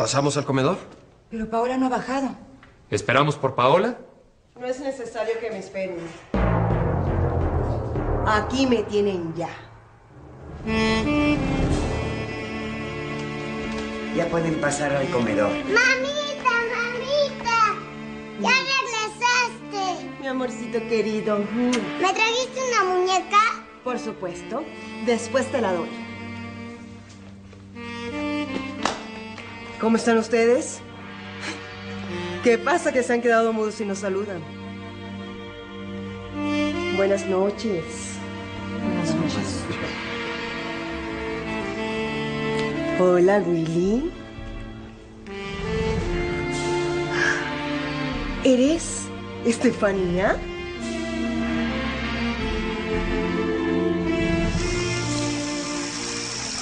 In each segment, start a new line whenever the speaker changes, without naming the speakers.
¿Pasamos al comedor?
Pero Paola no ha bajado.
¿Esperamos por Paola?
No es necesario que me esperen. Aquí me tienen ya.
Ya pueden pasar al comedor.
Mamita, mamita, ya regresaste.
Mi amorcito querido.
¿Me trajiste una muñeca?
Por supuesto. Después te la doy. ¿Cómo están ustedes? ¿Qué pasa que se han quedado mudos y nos saludan? Buenas noches. Buenas noches. Hola, Willy. ¿Eres Estefanía?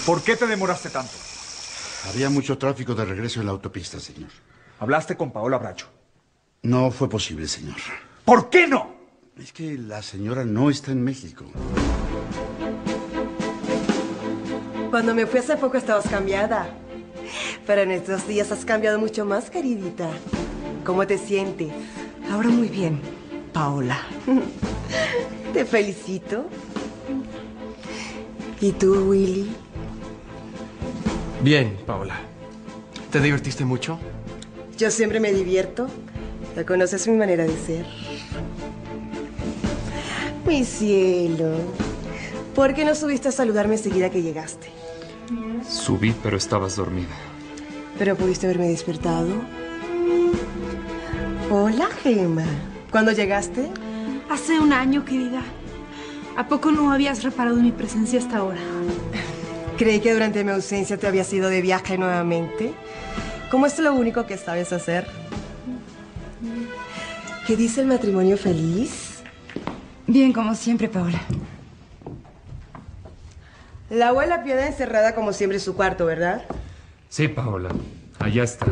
¿Por qué te demoraste tanto?
Había mucho tráfico de regreso en la autopista, señor.
Hablaste con Paola Bracho.
No fue posible, señor.
¿Por qué no?
Es que la señora no está en México.
Cuando me fui hace poco estabas cambiada. Pero en estos días has cambiado mucho más, queridita. ¿Cómo te sientes?
Ahora muy bien, Paola.
Te felicito. ¿Y tú, Willy?
Bien, Paola. ¿Te divertiste mucho?
Yo siempre me divierto. Ya conoces mi manera de ser. Mi cielo. ¿Por qué no subiste a saludarme enseguida que llegaste?
Subí, pero estabas dormida.
¿Pero pudiste haberme despertado? Hola, Gemma. ¿Cuándo llegaste?
Hace un año, querida. ¿A poco no habías reparado en mi presencia hasta ahora?
Creí que durante mi ausencia te habías ido de viaje nuevamente. ¿Cómo es lo único que sabes hacer? ¿Qué dice el matrimonio feliz?
Bien, como siempre, Paola.
La abuela Piedad encerrada como siempre en su cuarto, ¿verdad?
Sí, Paola. Allá está.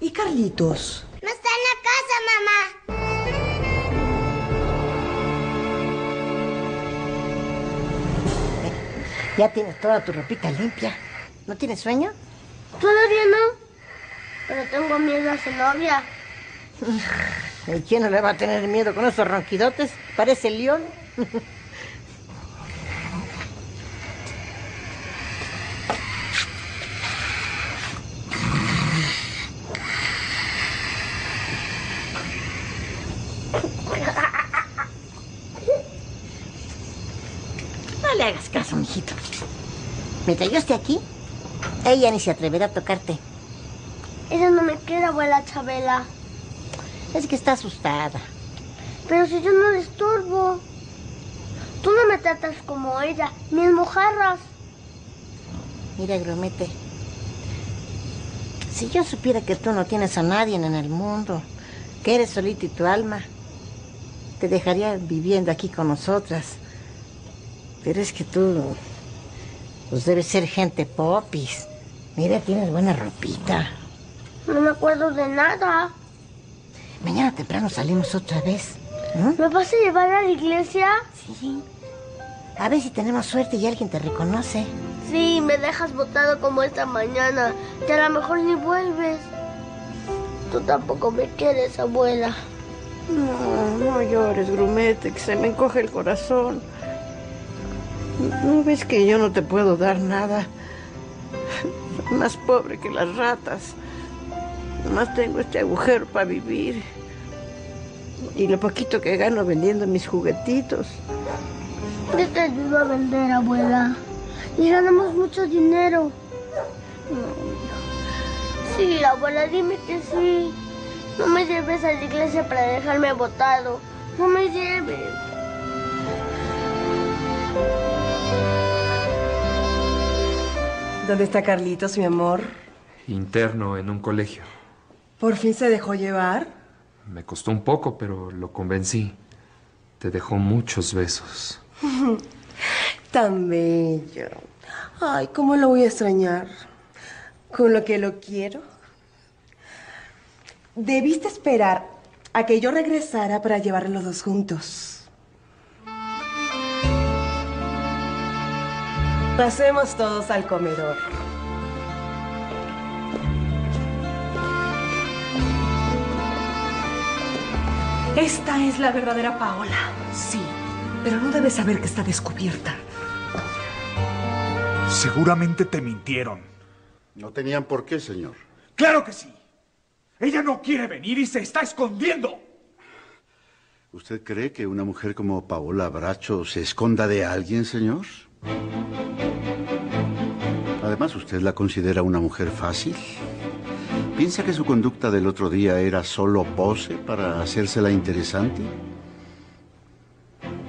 ¿Y Carlitos?
No está en la casa, mamá.
Ya tienes toda tu ropita limpia. ¿No tienes sueño?
Todavía no. Pero tengo miedo a su novia.
¿Y quién no le va a tener miedo con esos ronquidotes? Parece el león. No le hagas caso, mijito. Mientras yo esté aquí, ella ni se atreverá a tocarte.
Ella no me quiere, abuela Chabela.
Es que está asustada.
Pero si yo no le estorbo. Tú no me tratas como ella, ni en mojarras.
Mira, Gromete. Si yo supiera que tú no tienes a nadie en el mundo, que eres solito y tu alma, te dejaría viviendo aquí con nosotras. Pero es que tú, pues debes ser gente popis. Mira, tienes buena ropita.
No me acuerdo de nada.
Mañana temprano salimos otra vez. ¿no?
¿Me vas a llevar a la iglesia?
Sí. A ver si tenemos suerte y alguien te reconoce.
Sí, me dejas botado como esta mañana. Y a lo mejor ni vuelves. Tú tampoco me quieres, abuela.
No, no llores, Grumete, que se me encoge el corazón. ¿No ves que yo no te puedo dar nada? Soy más pobre que las ratas. Nomás tengo este agujero para vivir. Y lo poquito que gano vendiendo mis juguetitos.
Yo te ayudo a vender, abuela. Y ganamos mucho dinero. Sí, abuela, dime que sí. No me lleves a la iglesia para dejarme botado. No me lleves.
¿Dónde está Carlitos, mi amor?
Interno en un colegio.
¿Por fin se dejó llevar?
Me costó un poco, pero lo convencí. Te dejó muchos besos.
Tan bello. Ay, ¿cómo lo voy a extrañar? Con lo que lo quiero. Debiste esperar a que yo regresara para llevarlos los dos juntos. Pasemos todos al comedor.
Esta es la verdadera Paola.
Sí, pero no debe saber que está descubierta.
Seguramente te mintieron.
No tenían por qué, señor.
Claro que sí. Ella no quiere venir y se está escondiendo.
¿Usted cree que una mujer como Paola Bracho se esconda de alguien, señor? Además, ¿usted la considera una mujer fácil? ¿Piensa que su conducta del otro día era solo pose para hacérsela interesante?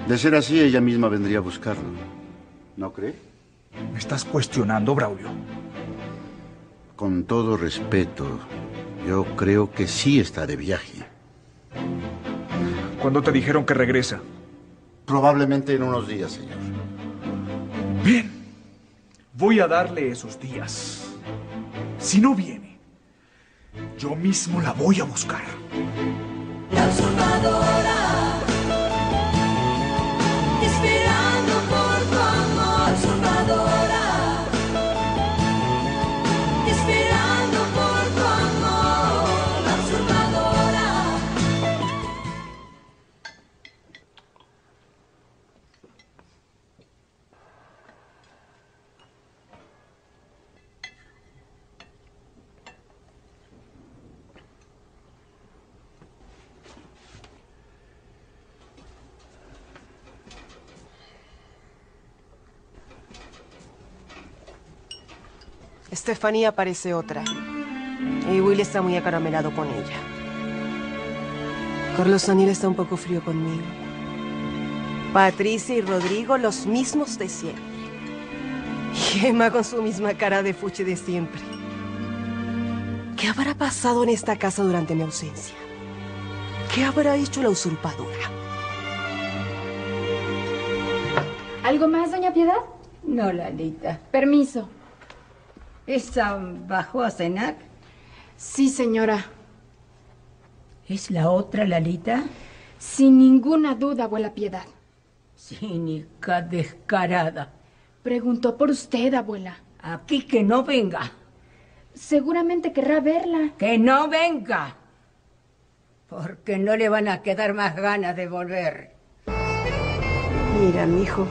De ser así, ella misma vendría a buscarlo. ¿No cree?
¿Me estás cuestionando, Braulio?
Con todo respeto, yo creo que sí está de viaje.
¿Cuándo te dijeron que regresa?
Probablemente en unos días, señor.
Bien. Voy a darle esos días. Si no viene, yo mismo la voy a buscar.
Estefanía parece otra. Y Will está muy acaramelado con ella. Carlos Daniel está un poco frío conmigo. Patricia y Rodrigo los mismos de siempre. Y Emma con su misma cara de fuche de siempre. ¿Qué habrá pasado en esta casa durante mi ausencia? ¿Qué habrá hecho la usurpadora?
¿Algo más, doña Piedad?
No, Lalita.
Permiso.
¿Esa bajó a cenar?
Sí, señora.
¿Es la otra Lalita?
Sin ninguna duda, abuela Piedad.
Cínica, descarada.
Preguntó por usted, abuela.
Aquí que no venga.
Seguramente querrá verla.
Que no venga. Porque no le van a quedar más ganas de volver.
Mira, mijo.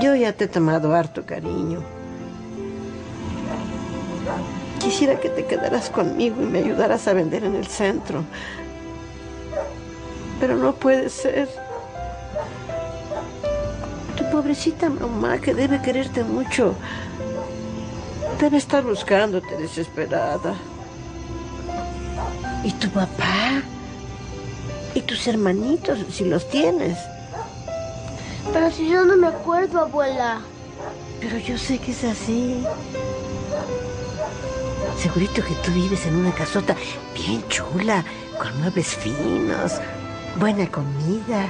Yo ya te he tomado harto cariño. Quisiera que te quedaras conmigo y me ayudaras a vender en el centro. Pero no puede ser. Tu pobrecita mamá, que debe quererte mucho, debe estar buscándote desesperada. ¿Y tu papá? ¿Y tus hermanitos, si los tienes?
Pero si yo no me acuerdo, abuela.
Pero yo sé que es así. Segurito que tú vives en una casota bien chula, con muebles finos, buena comida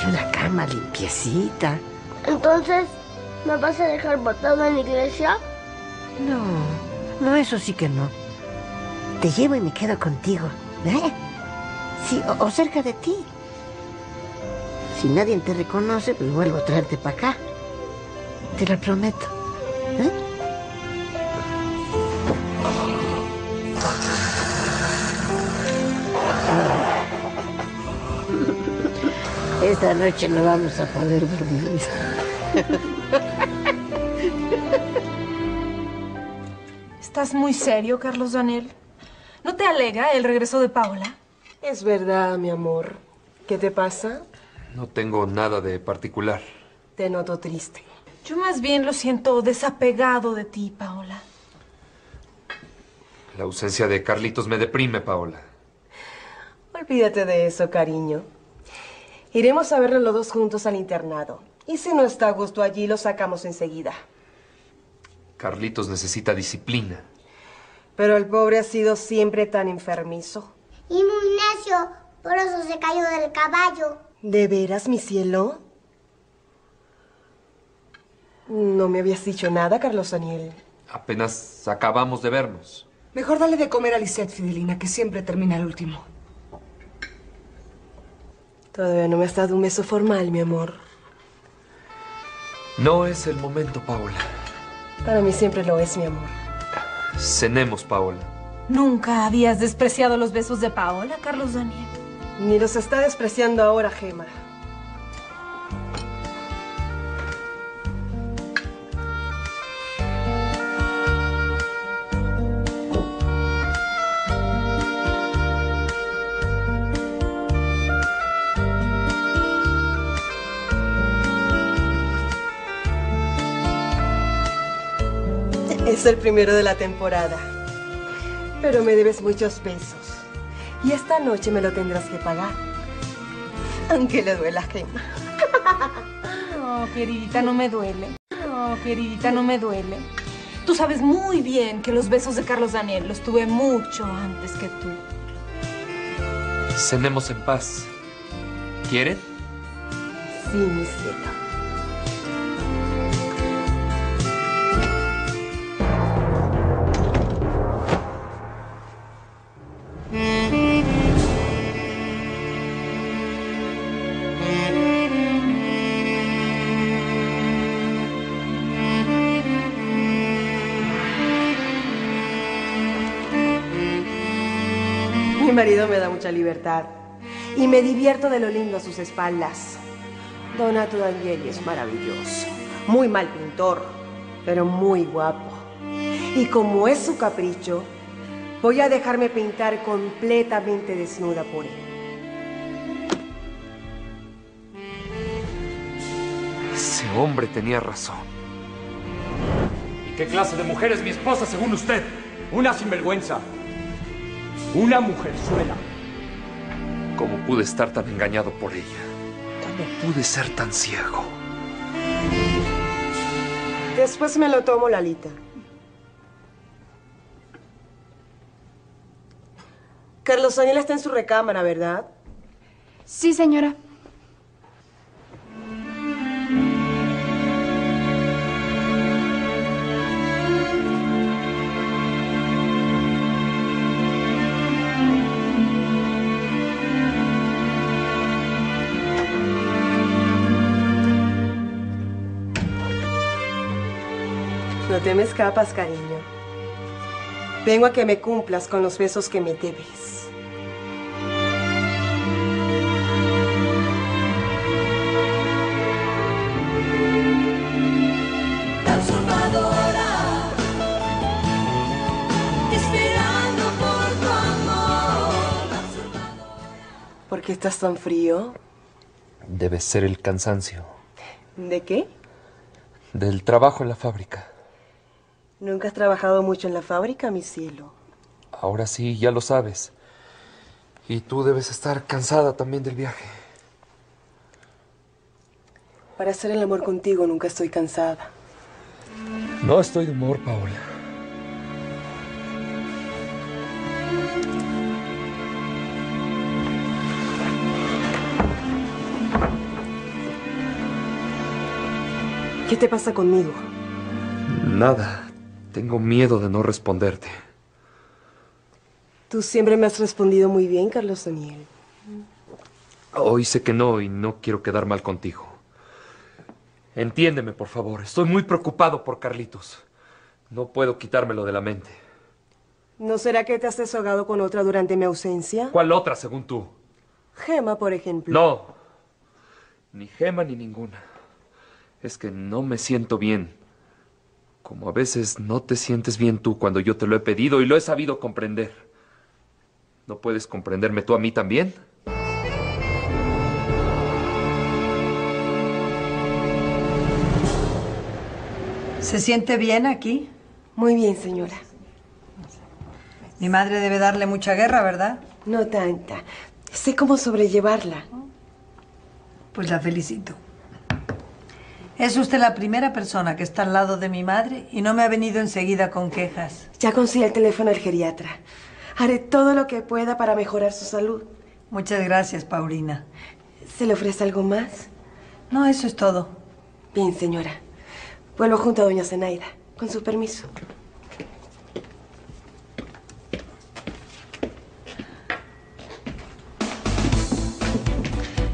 y una cama limpiecita.
Entonces, ¿me vas a dejar botado en la iglesia?
No, no, eso sí que no. Te llevo y me quedo contigo, ¿eh? Sí, o, o cerca de ti. Si nadie te reconoce, pues vuelvo a traerte para acá. Te lo prometo. ¿eh? Esta noche no vamos a poder dormir.
¿Estás muy serio, Carlos Daniel? ¿No te alegra el regreso de Paola?
Es verdad, mi amor. ¿Qué te pasa?
No tengo nada de particular.
Te noto triste.
Yo más bien lo siento desapegado de ti, Paola.
La ausencia de Carlitos me deprime, Paola.
Olvídate de eso, cariño. Iremos a verlo los dos juntos al internado. Y si no está a gusto allí, lo sacamos enseguida.
Carlitos necesita disciplina.
Pero el pobre ha sido siempre tan enfermizo.
Y muy necio, por eso se cayó del caballo.
¿De veras, mi cielo? No me habías dicho nada, Carlos Daniel.
Apenas acabamos de vernos.
Mejor dale de comer a Lisette, Fidelina, que siempre termina el último.
Todavía no me has dado un beso formal, mi amor.
No es el momento, Paola.
Para mí siempre lo es, mi amor.
Cenemos, Paola.
Nunca habías despreciado los besos de Paola, Carlos Daniel.
Ni los está despreciando ahora, Gema. El primero de la temporada. Pero me debes muchos pesos. Y esta noche me lo tendrás que pagar. Aunque le duela a Gema.
No, queridita, no me duele. No, queridita, no me duele. Tú sabes muy bien que los besos de Carlos Daniel los tuve mucho antes que tú.
Cenemos en paz. ¿Quieren?
Sí, mi cielo. Libertad y me divierto de lo lindo a sus espaldas. Donato Danieli es maravilloso, muy mal pintor, pero muy guapo. Y como es su capricho, voy a dejarme pintar completamente desnuda por él.
Ese hombre tenía razón.
¿Y qué clase de mujer es mi esposa según usted? Una sinvergüenza. Una mujerzuela.
¿Cómo pude estar tan engañado por ella? ¿Cómo pude ser tan ciego?
Después me lo tomo, Lalita. Carlos Daniel está en su recámara, ¿verdad?
Sí, señora.
No te me escapas, cariño. Vengo a que me cumplas con los besos que me debes.
Transformadora, esperando por tu amor.
¿Por qué estás tan frío?
Debe ser el cansancio.
¿De qué?
Del trabajo en la fábrica.
Nunca has trabajado mucho en la fábrica, mi cielo.
Ahora sí, ya lo sabes. Y tú debes estar cansada también del viaje.
Para hacer el amor contigo nunca estoy cansada.
No estoy de humor, Paola.
¿Qué te pasa conmigo?
Nada. Tengo miedo de no responderte.
Tú siempre me has respondido muy bien, Carlos Daniel.
Hoy sé que no y no quiero quedar mal contigo. Entiéndeme, por favor. Estoy muy preocupado por Carlitos. No puedo quitármelo de la mente.
¿No será que te has desahogado con otra durante mi ausencia?
¿Cuál otra, según tú?
Gema, por ejemplo.
No. Ni Gema ni ninguna. Es que no me siento bien. Como a veces no te sientes bien tú cuando yo te lo he pedido y lo he sabido comprender. ¿No puedes comprenderme tú a mí también?
¿Se siente bien aquí?
Muy bien, señora.
Mi madre debe darle mucha guerra, ¿verdad?
No tanta. Sé cómo sobrellevarla.
Pues la felicito. Es usted la primera persona que está al lado de mi madre y no me ha venido enseguida con quejas.
Ya conseguí el teléfono al geriatra. Haré todo lo que pueda para mejorar su salud.
Muchas gracias, Paulina.
¿Se le ofrece algo más?
No, eso es todo.
Bien, señora. Vuelvo junto a doña Zenaida. Con su permiso.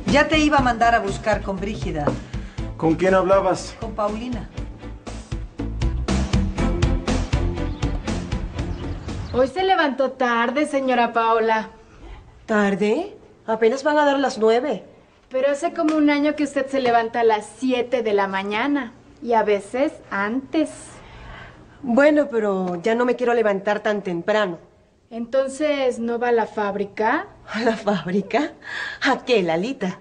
Ya te iba a mandar a buscar con Brígida,
¿Con quién hablabas?
con Paulina.
Hoy se levantó tarde, señora Paola.
¿Tarde? Apenas van a dar las nueve.
Pero hace como un año que usted se levanta a las 7 de la mañana. Y a veces antes.
Bueno, pero ya no me quiero levantar tan temprano.
Entonces, ¿no va a la fábrica?
¿A la fábrica? ¿A qué, Lalita?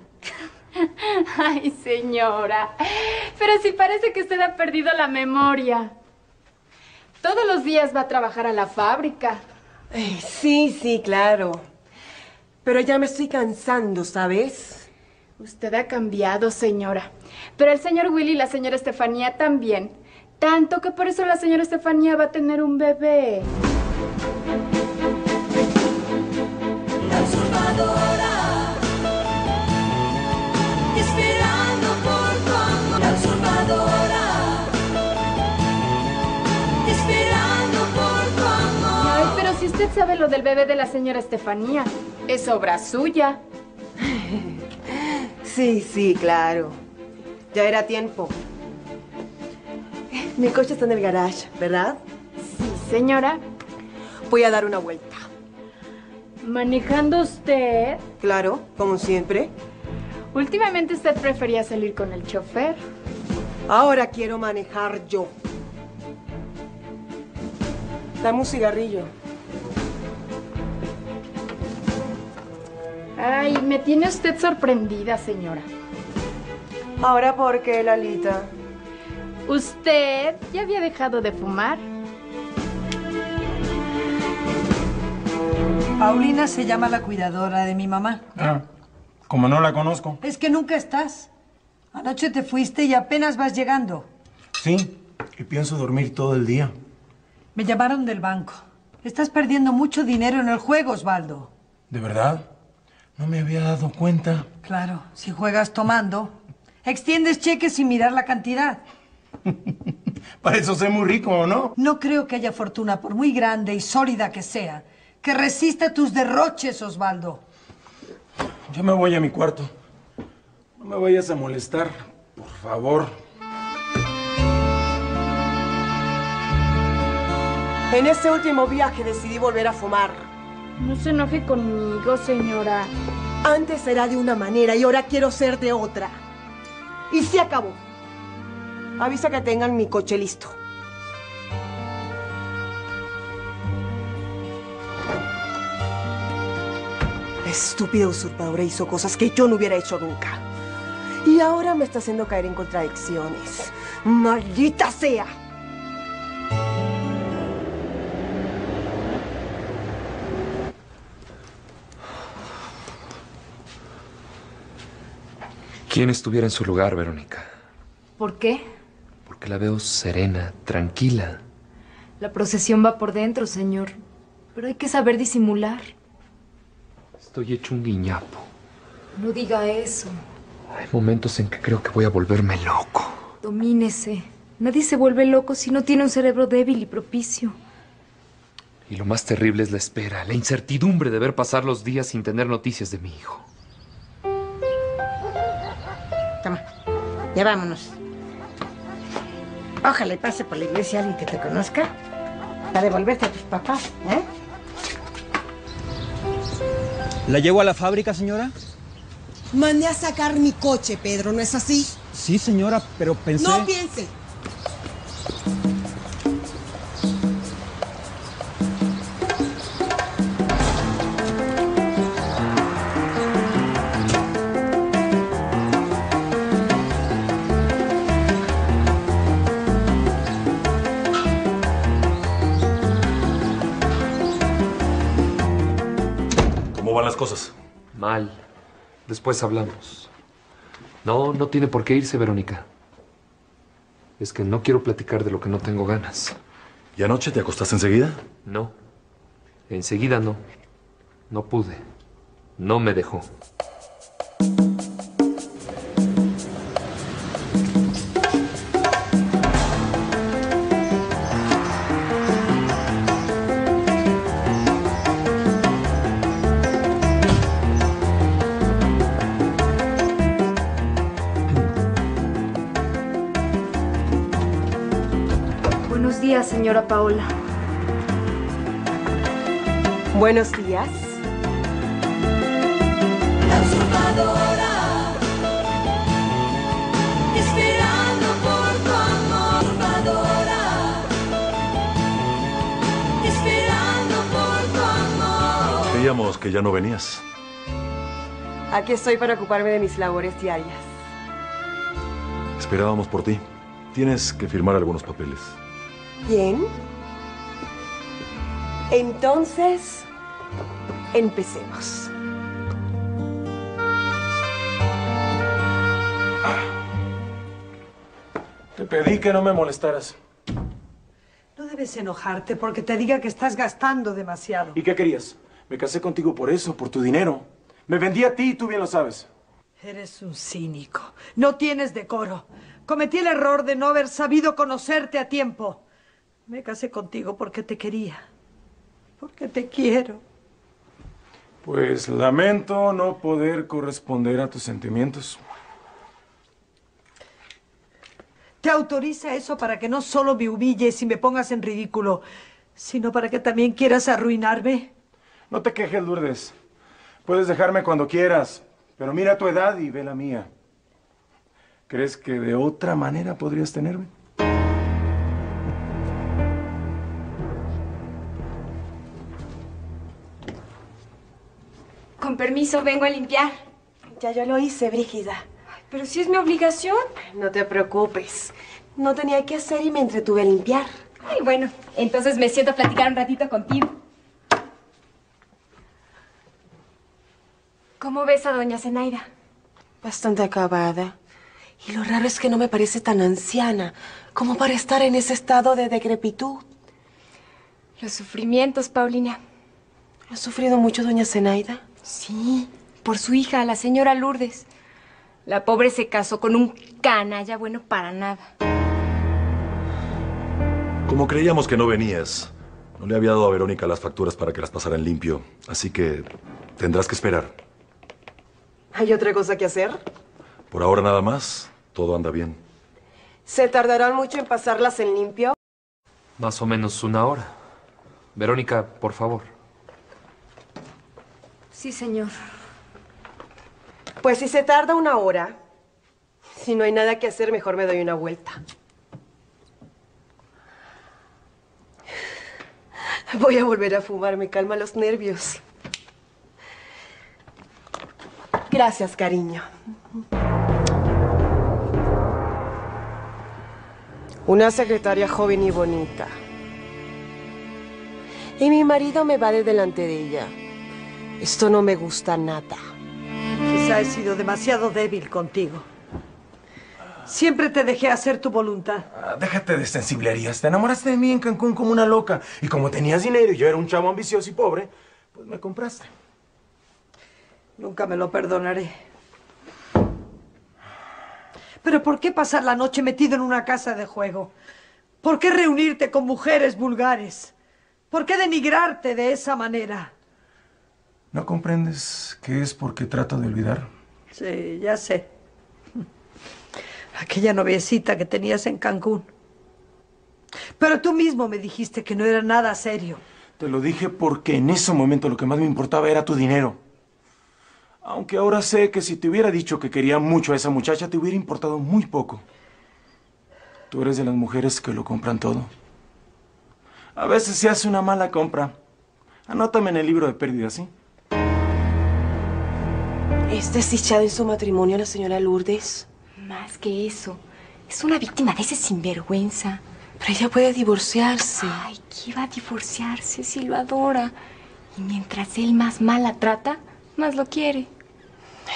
Ay, señora. Pero sí parece que usted ha perdido la memoria. Todos los días va a trabajar a la fábrica.
Eh, sí, sí, claro. Pero ya me estoy cansando, ¿sabes?
Usted ha cambiado, señora. Pero el señor Willy y la señora Estefanía también. Tanto que por eso la señora Estefanía va a tener un bebé. Usted sabe lo del bebé de la señora Estefanía, es obra suya.
Sí, sí, claro. Ya era tiempo. Mi coche está en el garage, ¿verdad?
Sí, señora.
Voy a dar una vuelta.
¿Manejando usted?
Claro, como siempre.
Últimamente usted prefería salir con el chofer.
Ahora quiero manejar yo. Dame un cigarrillo.
Ay, me tiene usted sorprendida, señora.
¿Ahora por qué, Lalita?
¿Usted ya había dejado de fumar?
Paulina se llama la cuidadora de mi mamá.
Ah, como no la conozco.
Es que nunca estás. Anoche te fuiste y apenas vas llegando.
Sí, y pienso dormir todo el día.
Me llamaron del banco. Estás perdiendo mucho dinero en el juego, Osvaldo.
¿De verdad? No me había dado cuenta.
Claro, si juegas tomando, extiendes cheques sin mirar la cantidad.
Para eso soy muy rico, ¿o no?
No creo que haya fortuna, por muy grande y sólida que sea, que resista tus derroches, Osvaldo.
Yo me voy a mi cuarto. No me vayas a molestar, por favor.
En este último viaje decidí volver a fumar.
No se enoje conmigo, señora.
Antes era de una manera y ahora quiero ser de otra. Y se acabó. Avisa que tengan mi coche listo. La estúpida usurpadora hizo cosas que yo no hubiera hecho nunca. Y ahora me está haciendo caer en contradicciones. ¡Maldita sea!
¿Quién estuviera en su lugar, Verónica?
¿Por qué?
Porque la veo serena, tranquila.
La procesión va por dentro, señor. Pero hay que saber disimular.
Estoy hecho un guiñapo.
No diga eso.
Hay momentos en que creo que voy a volverme loco.
Domínese. Nadie se vuelve loco si no tiene un cerebro débil y propicio.
Y lo más terrible es la espera, la incertidumbre de ver pasar los días sin tener noticias de mi hijo.
Ya vámonos. Ojalá y pase por la iglesia alguien que te conozca para devolverte a tus papás, ¿eh?
¿La llevo a la fábrica, señora?
Mandé a sacar mi coche, Pedro, ¿no es así?
Sí, señora, pero pensé...
No
Después hablamos. No, no tiene por qué irse, Verónica. Es que no quiero platicar de lo que no tengo ganas.
¿Y anoche te acostaste enseguida?
No. Enseguida no. No pude. No me dejó.
señora Paola.
Buenos días.
La por tu amor. Que ya no venías.
Aquí estoy para ocuparme de mis labores diarias.
Esperábamos por ti. Tienes que firmar algunos papeles.
Bien. Entonces, empecemos.
Te pedí que no me molestaras.
No debes enojarte porque te diga que estás gastando demasiado.
¿Y qué querías? Me casé contigo por eso, por tu dinero. Me vendí a ti y tú bien lo sabes.
Eres un cínico. No tienes decoro. Cometí el error de no haber sabido conocerte a tiempo. Me casé contigo porque te quería. Porque te quiero.
Pues lamento no poder corresponder a tus sentimientos.
Te autoriza eso para que no solo me humilles y me pongas en ridículo, sino para que también quieras arruinarme.
No te quejes, Lourdes. Puedes dejarme cuando quieras, pero mira tu edad y ve la mía. ¿Crees que de otra manera podrías tenerme?
Permiso, vengo a limpiar.
Ya yo lo hice, Brígida.
Pero si es mi obligación.
No te preocupes. No tenía que hacer y me entretuve a limpiar.
Ay, bueno, entonces me siento a platicar un ratito contigo. ¿Cómo ves a doña Zenaida?
Bastante acabada. Y lo raro es que no me parece tan anciana como para estar en ese estado de decrepitud.
Los sufrimientos, Paulina.
¿Ha sufrido mucho doña Zenaida?
Sí, por su hija, la señora Lourdes. La pobre se casó con un canalla bueno para nada.
Como creíamos que no venías, no le había dado a Verónica las facturas para que las pasaran limpio. Así que tendrás que esperar.
¿Hay otra cosa que hacer?
Por ahora nada más. Todo anda bien.
¿Se tardarán mucho en pasarlas en limpio?
Más o menos una hora. Verónica, por favor.
Sí, señor.
Pues si se tarda una hora, si no hay nada que hacer, mejor me doy una vuelta. Voy a volver a fumar, me calma los nervios. Gracias, cariño. Una secretaria joven y bonita. Y mi marido me va de delante de ella. Esto no me gusta nada.
Quizá he sido demasiado débil contigo. Siempre te dejé hacer tu voluntad.
Ah, déjate de sensiblerías. Te enamoraste de mí en Cancún como una loca. Y como tenías dinero y yo era un chavo ambicioso y pobre, pues me compraste.
Nunca me lo perdonaré. Pero ¿por qué pasar la noche metido en una casa de juego? ¿Por qué reunirte con mujeres vulgares? ¿Por qué denigrarte de esa manera?
¿No comprendes que es porque trato de olvidar?
Sí, ya sé. Aquella noviecita que tenías en Cancún. Pero tú mismo me dijiste que no era nada serio.
Te lo dije porque en ese momento lo que más me importaba era tu dinero. Aunque ahora sé que si te hubiera dicho que quería mucho a esa muchacha, te hubiera importado muy poco. Tú eres de las mujeres que lo compran todo. A veces se hace una mala compra. Anótame en el libro de pérdidas, ¿sí?
¿Es desdichada en su matrimonio la señora Lourdes?
Más que eso. Es una víctima de ese sinvergüenza.
Pero ella puede divorciarse.
Ay, ¿qué va a divorciarse si lo adora? Y mientras él más mal la trata, más lo quiere.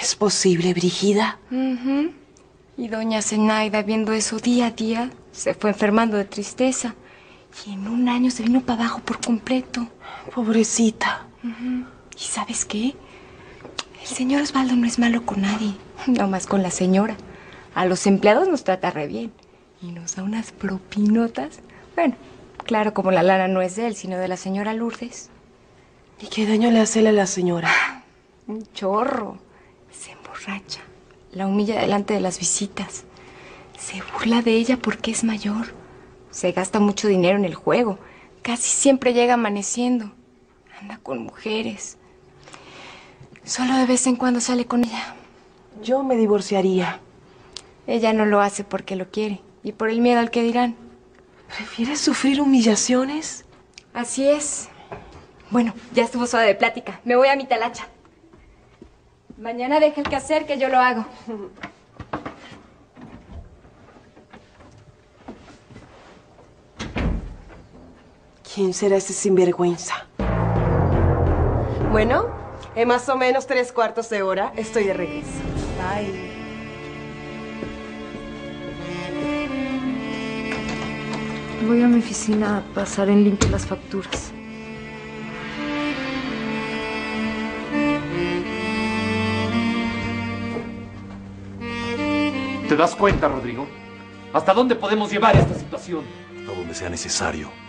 ¿Es posible, Brigida?
Ujú. Y doña Zenaida, viendo eso día a día, se fue enfermando de tristeza. Y en un año se vino para abajo por completo.
Pobrecita.
Ujú. ¿Y sabes qué? El señor Osvaldo no es malo con nadie, nomás con la señora. A los empleados nos trata re bien. Y nos da unas propinotas. Bueno, claro, como la lana no es de él, sino de la señora Lourdes.
¿Y qué daño le hace él a la señora?
Un chorro. Se emborracha. La humilla delante de las visitas. Se burla de ella porque es mayor. Se gasta mucho dinero en el juego. Casi siempre llega amaneciendo. Anda con mujeres. Solo de vez en cuando sale con ella.
Yo me divorciaría.
Ella no lo hace porque lo quiere y por el miedo al que dirán.
¿Prefieres sufrir humillaciones?
Así es. Bueno, ya estuvo suave de plática. Me voy a mi talacha. Mañana deja el hacer que yo lo hago.
¿Quién será ese sinvergüenza? Bueno, en más o menos tres cuartos de hora estoy de regreso. Bye.
Voy a mi oficina a pasar en limpio las facturas.
¿Te das cuenta, Rodrigo? ¿Hasta dónde podemos llevar esta situación?
A donde sea necesario.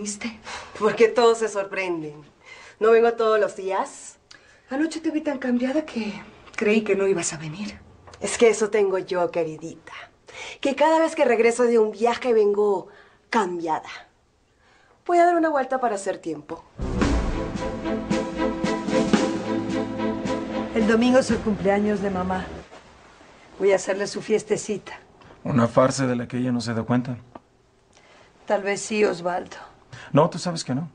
¿Viniste? Porque todos se sorprenden. ¿No vengo todos los días?
Anoche te vi tan cambiada que creí que no ibas a venir.
Es que eso tengo yo, queridita. Que cada vez que regreso de un viaje vengo cambiada. Voy a dar una vuelta para hacer tiempo.
El domingo es el cumpleaños de mamá. Voy a hacerle su fiestecita.
Una farsa de la que ella no se da cuenta.
Tal vez sí, Osvaldo.
No, tú sabes que no.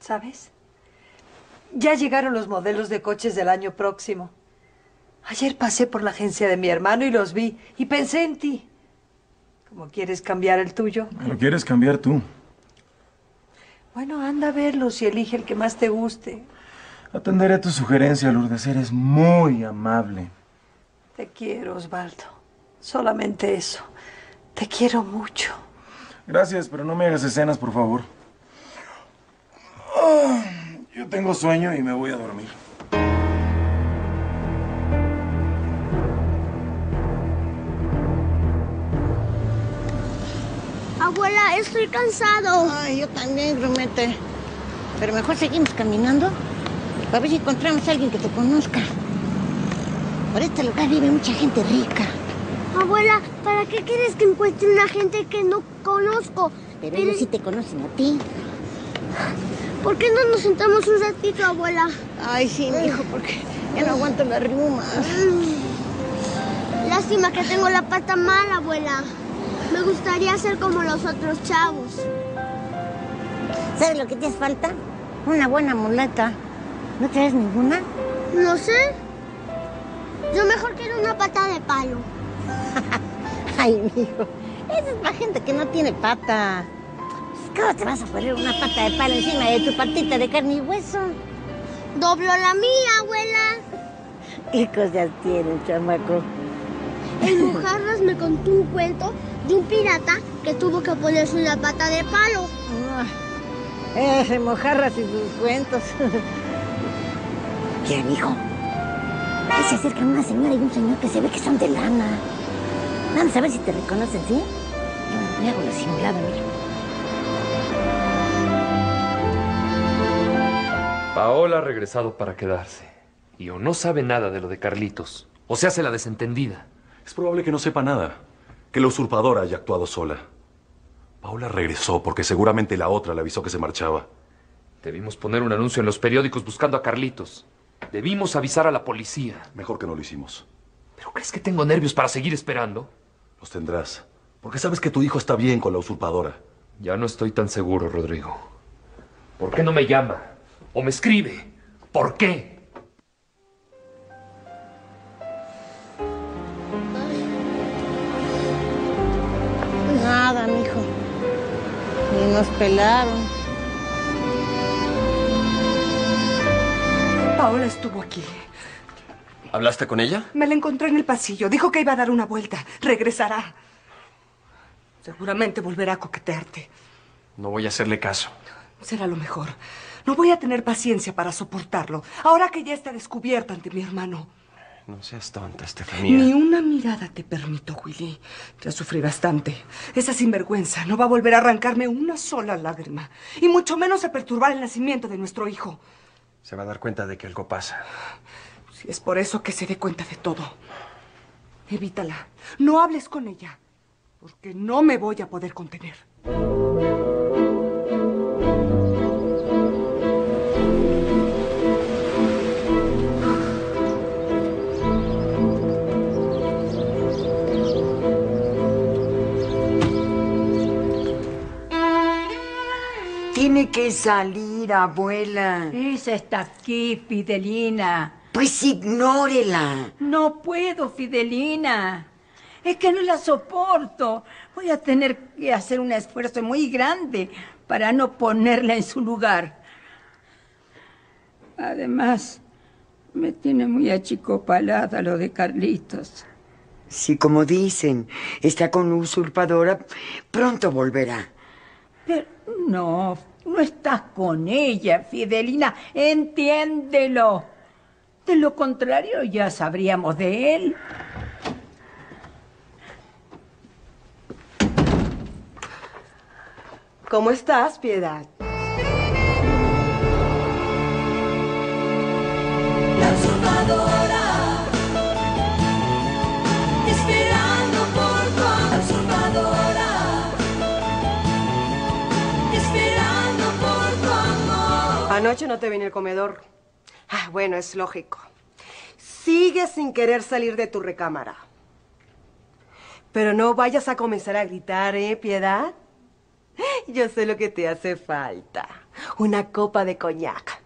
¿Sabes? Ya llegaron los modelos de coches del año próximo. Ayer pasé por la agencia de mi hermano y los vi y pensé en ti. ¿Cómo quieres cambiar el tuyo?
Lo quieres cambiar tú.
Bueno, anda a verlos y elige el que más te guste.
Atenderé tu sugerencia, Lourdes. Eres muy amable.
Te quiero, Osvaldo. Solamente eso. Te quiero mucho.
Gracias, pero no me hagas escenas, por favor. Ah, Yo tengo sueño y me voy a dormir.
Abuela, estoy cansado.
Ay, yo también, Grumete. Pero mejor seguimos caminando. A ver si encontramos a alguien que te conozca. Por este lugar vive mucha gente rica.
Abuela, ¿para qué quieres que encuentre una gente que no conozco?
Pero ellos sí te conocen a ti.
¿Por qué no nos sentamos un ratito, abuela?
Ay, sí, mijo, porque ya no aguanto las riumas.
Lástima que tengo la pata mal, abuela. Me gustaría ser como los otros chavos.
¿Sabes lo que te hace falta? Una buena muleta. ¿No traes ninguna?
No sé. Yo mejor quiero una pata de palo.
Ay, mijo. Esa es para gente que no tiene pata. Pues, ¿Cómo te vas a poner una pata de palo encima de tu patita de carne y hueso?
Doblo la mía, abuela.
¿Qué cosas tiene, chamaco?
El Mojarras me contó un cuento de un pirata que tuvo que ponerse una pata de palo.
Ese mojarras y sus cuentos. ¿Qué, mijo? Aquí se acercan una señora y un señor que se ve que son de lana. Vamos a ver si te reconocen, ¿sí? Me hago la simulada, mira.
Paola ha regresado para quedarse. Y o no sabe nada de lo de Carlitos, o se hace la desentendida.
Es probable que no sepa nada. Que la usurpadora haya actuado sola. Paula regresó porque seguramente la otra le avisó que se marchaba.
Debimos poner un anuncio en los periódicos buscando a Carlitos. Debimos avisar a la policía.
Mejor que no lo hicimos.
¿Pero crees que tengo nervios para seguir esperando?
Los tendrás. Porque sabes que tu hijo está bien con la usurpadora.
Ya no estoy tan seguro, Rodrigo. ¿Por qué no me llama? ¿O me escribe? ¿Por qué?
Nada, mijo. Ni nos pelaron.
Paola estuvo aquí.
¿Hablaste con ella?
Me la encontré en el pasillo. Dijo que iba a dar una vuelta. Regresará. Seguramente volverá a coquetearte.
No voy a hacerle caso.
Será lo mejor. No voy a tener paciencia para soportarlo. Ahora que ya está descubierto ante mi hermano.
No seas tonta, Estefanía.
Ni una mirada te permito, Willy. Ya sufrí bastante. Esa sinvergüenza no va a volver a arrancarme una sola lágrima. Y mucho menos a perturbar el nacimiento de nuestro hijo.
Se va a dar cuenta de que algo pasa.
Si es por eso que se dé cuenta de todo. Evítala. No hables con ella. Porque no me voy a poder contener.
Tiene que salir, abuela.
Esa está aquí, Fidelina.
Pues ignórela.
No puedo, Fidelina. Es que no la soporto. Voy a tener que hacer un esfuerzo muy grande para no ponerla en su lugar. Además, me tiene muy achicopalada lo de Carlitos.
Si, como dicen, está con usurpadora, pronto volverá.
Pero no, no estás con ella, Fidelina. Entiéndelo. De lo contrario, ya sabríamos de él.
¿Cómo estás, Piedad?
La usurpadora, esperando por tu amor. La usurpadora, esperando por tu amor.
Anoche no te vine al comedor. Ah, bueno, es lógico. Sigues sin querer salir de tu recámara. Pero no vayas a comenzar a gritar, ¿eh, Piedad? Yo sé lo que te hace falta. Una copa de coñac.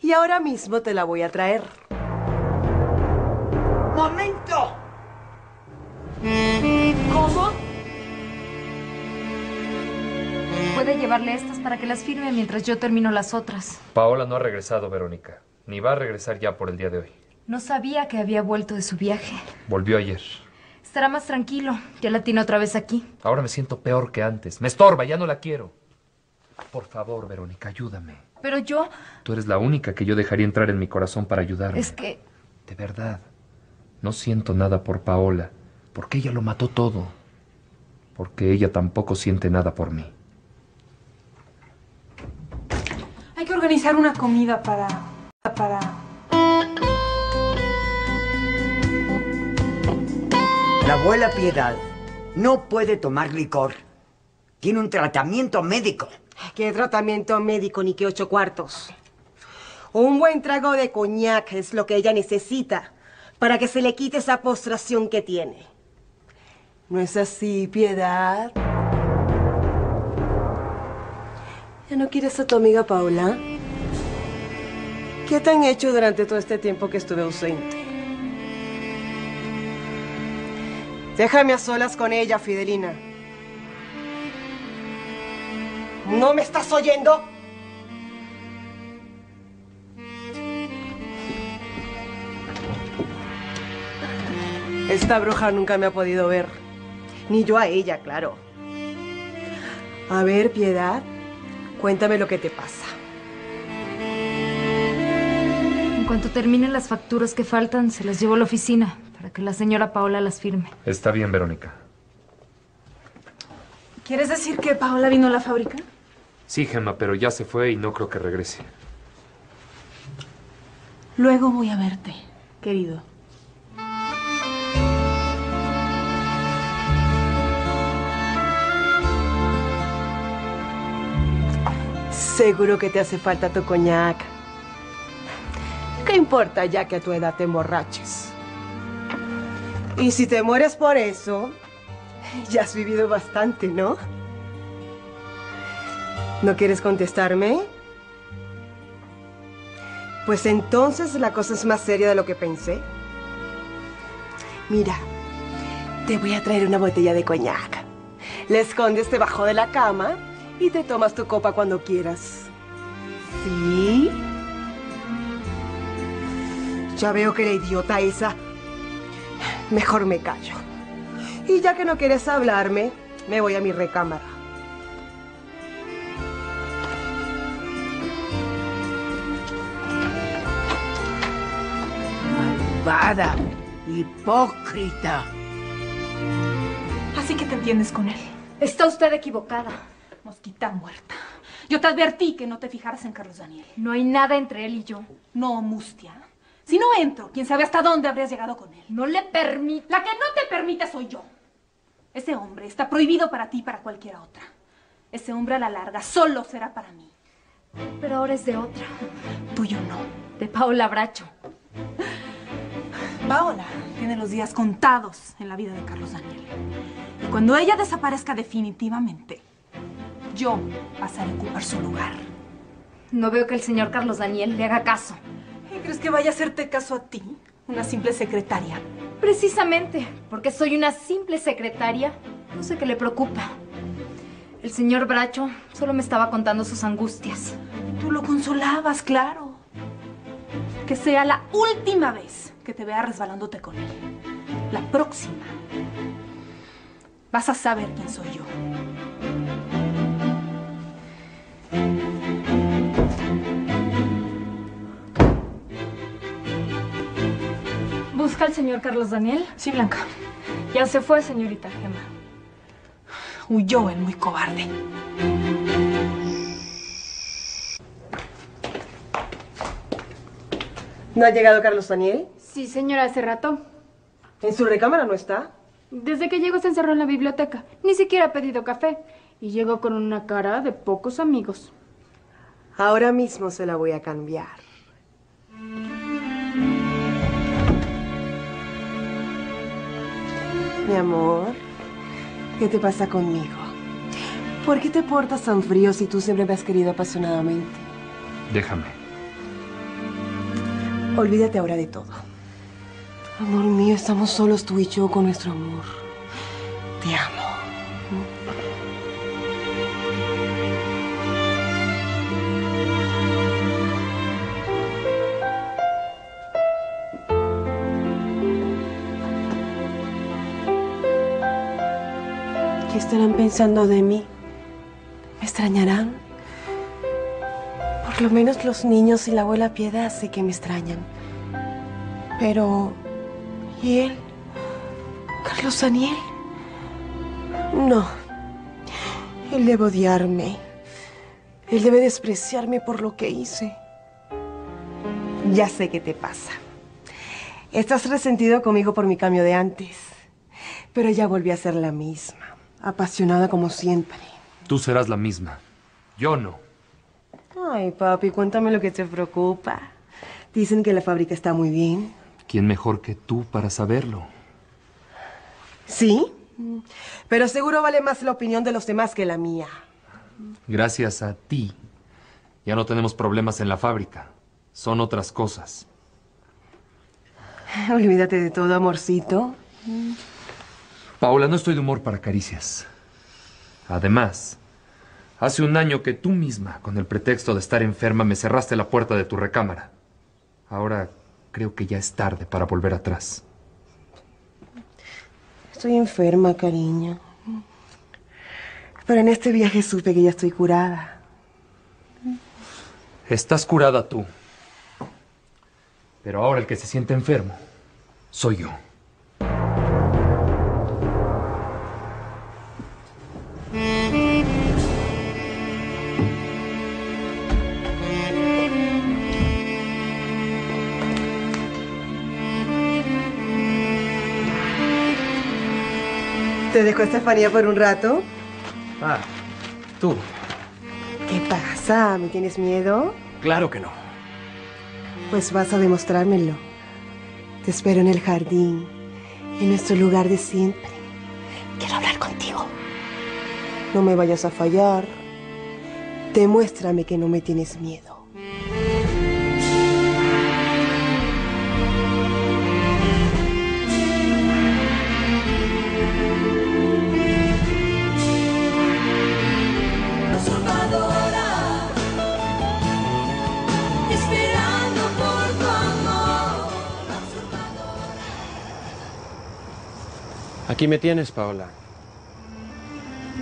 Y ahora mismo te la voy a traer.
¡Momento!
¿Cómo? Puede llevarle estas para que las firme mientras yo termino las otras.
Paola no ha regresado, Verónica. Ni va a regresar ya por el día de hoy.
No sabía que había vuelto de su viaje.
Volvió ayer.
Estará más tranquilo. Ya la tiene otra vez aquí.
Ahora me siento peor que antes. Me estorba, ya no la quiero. Por favor, Verónica, ayúdame.
Pero yo...
Tú eres la única que yo dejaría entrar en mi corazón para ayudarme.
Es que...
De verdad. No siento nada por Paola, porque ella lo mató todo. Porque ella tampoco siente nada por mí.
Hay que organizar una comida para... para...
La abuela Piedad no puede tomar licor. Tiene un tratamiento médico.
¿Qué tratamiento médico ni qué ocho cuartos? Un buen trago de coñac es lo que ella necesita para que se le quite esa postración que tiene. ¿No es así, Piedad? ¿Ya no quieres a tu amiga Paula? ¿Qué te han hecho durante todo este tiempo que estuve ausente? Déjame a solas con ella, Fidelina. ¿No me estás oyendo? Esta bruja nunca me ha podido ver. Ni yo a ella, claro. A ver, Piedad, cuéntame lo que te pasa.
Cuanto terminen las facturas que faltan, se las llevo a la oficina para que la señora Paola las firme.
Está bien, Verónica.
¿Quieres decir que Paola vino a la fábrica?
Sí, Gemma, pero ya se fue y no creo que regrese.
Luego voy a verte, querido.
Seguro que te hace falta tu coñac. ¿Qué importa ya que a tu edad te emborraches? Y si te mueres por eso, ya has vivido bastante, ¿no? ¿No quieres contestarme? Pues entonces la cosa es más seria de lo que pensé. Mira, te voy a traer una botella de coñac. La escondes debajo de la cama y te tomas tu copa cuando quieras. ¿Sí? Ya veo que la idiota esa... Mejor me callo. Y ya que no quieres hablarme, me voy a mi recámara.
Malvada, hipócrita.
Así que te entiendes con él.
Está usted equivocada.
Mosquita muerta. Yo te advertí que no te fijaras en Carlos Daniel.
No hay nada entre él y yo.
No, Mustia. Si no entro, quién sabe hasta dónde habrías llegado con él.
No le permito.
La que no te permite soy yo. Ese hombre está prohibido para ti y para cualquiera otra. Ese hombre a la larga solo será para mí.
Pero ahora es de otra.
Tuyo no.
De Paola Bracho.
Paola tiene los días contados en la vida de Carlos Daniel. Y cuando ella desaparezca definitivamente, yo pasaré a ocupar su lugar.
No veo que el señor Carlos Daniel le haga caso.
¿Y ¿Crees que vaya a hacerte caso a ti? Una simple secretaria.
Precisamente, porque soy una simple secretaria, no sé qué le preocupa. El señor Bracho solo me estaba contando sus angustias.
Tú lo consolabas, claro. Que sea la última vez que te vea resbalándote con él. La próxima. Vas a saber quién soy yo.
¿Busca al señor Carlos Daniel?
Sí, Blanca.
Ya se fue, señorita Gemma.
Huyó el muy cobarde.
¿No ha llegado Carlos Daniel?
Sí, señora, hace rato.
¿En su recámara no está?
Desde que llegó se encerró en la biblioteca. Ni siquiera ha pedido café. Y llegó con una cara de pocos amigos.
Ahora mismo se la voy a cambiar. Mi amor, ¿qué te pasa conmigo? ¿Por qué te portas tan frío si tú siempre me has querido apasionadamente?
Déjame.
Olvídate ahora de todo. Amor mío, estamos solos tú y yo con nuestro amor. Te amo. ¿Qué estarán pensando de mí? ¿Me extrañarán? Por lo menos los niños y la abuela Piedad sé que me extrañan. Pero... ¿Y él? ¿Carlos Daniel? No. Él debe odiarme. Él debe despreciarme por lo que hice. Ya sé qué te pasa. Estás resentido conmigo por mi cambio de antes. Pero ya volví a ser la misma. Apasionada como siempre.
Tú serás la misma. Yo no.
Ay, papi, cuéntame lo que te preocupa. Dicen que la fábrica está muy bien.
¿Quién mejor que tú para saberlo?
¿Sí? Pero seguro vale más la opinión de los demás que la mía.
Gracias a ti. Ya no tenemos problemas en la fábrica. Son otras cosas.
Olvídate de todo, amorcito.
Paula, no estoy de humor para caricias. Además, hace un año que tú misma, con el pretexto de estar enferma, me cerraste la puerta de tu recámara. Ahora creo que ya es tarde para volver atrás.
Estoy enferma, cariño. Pero en este viaje supe que ya estoy curada.
Estás curada tú. Pero ahora el que se siente enfermo soy yo.
¿Te dejó Estefanía por un rato?
Ah, tú.
¿Qué pasa? ¿Me tienes miedo?
Claro que no.
Pues vas a demostrármelo. Te espero en el jardín, en nuestro lugar de siempre. Quiero hablar contigo. No me vayas a fallar. Demuéstrame que no me tienes miedo.
Aquí me tienes, Paola.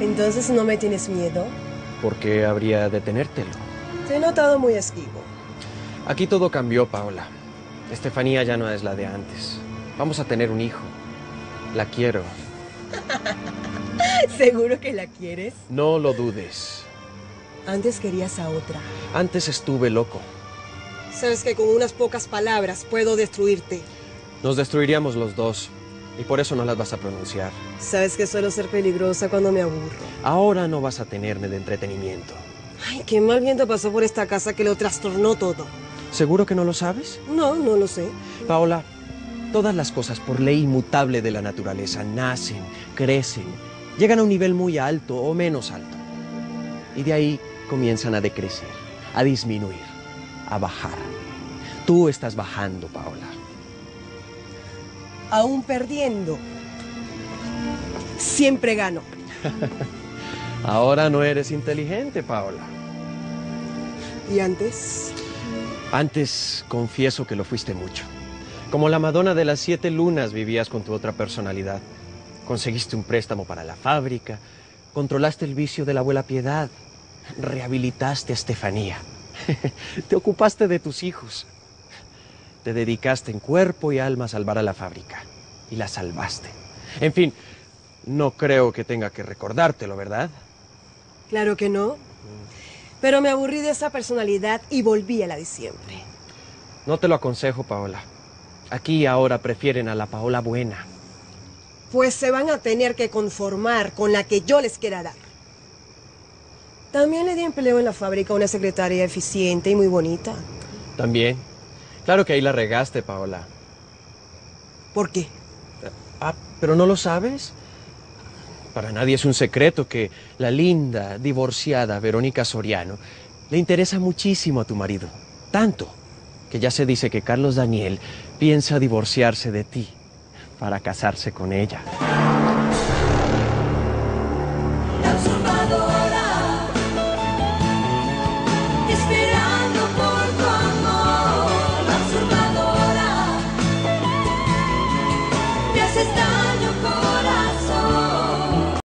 Entonces no me tienes miedo.
¿Por qué habría de tenértelo?
Te he notado muy esquivo.
Aquí todo cambió, Paola. Estefanía ya no es la de antes. Vamos a tener un hijo. La quiero.
¿Seguro que la quieres?
No lo dudes.
Antes querías a otra.
Antes estuve loco.
Sabes que con unas pocas palabras puedo destruirte.
Nos destruiríamos los dos. Y por eso no las vas a pronunciar.
Sabes que suelo ser peligrosa cuando me aburro.
Ahora no vas a tenerme de entretenimiento.
Ay, qué mal viento pasó por esta casa que lo trastornó todo.
¿Seguro que no lo sabes?
No, no lo sé.
Paola, todas las cosas por ley inmutable de la naturaleza nacen, crecen, llegan a un nivel muy alto o menos alto. Y de ahí comienzan a decrecer. a disminuir, a bajar. Tú estás bajando, Paola.
Aún perdiendo. Siempre gano.
Ahora no eres inteligente, Paola.
¿Y antes?
Antes confieso que lo fuiste mucho. Como la Madonna de las siete lunas vivías con tu otra personalidad. Conseguiste un préstamo para la fábrica, controlaste el vicio de la abuela Piedad, rehabilitaste a Estefanía, te ocupaste de tus hijos, te dedicaste en cuerpo y alma a salvar a la fábrica y la salvaste. En fin, no creo que tenga que recordártelo, ¿verdad?
Claro que no. Pero me aburrí de esa personalidad y volví a la de siempre.
No te lo aconsejo, Paola. Aquí y ahora prefieren a la Paola buena.
Pues se van a tener que conformar con la que yo les quiera dar. También le di empleo en la fábrica a una secretaria eficiente y muy bonita.
También. Claro que ahí la regaste, Paola.
¿Por qué?
Ah, pero no lo sabes. Para nadie es un secreto que la linda, divorciada Verónica Soriano le interesa muchísimo a tu marido. Tanto que ya se dice que Carlos Daniel piensa divorciarse de ti para casarse con ella.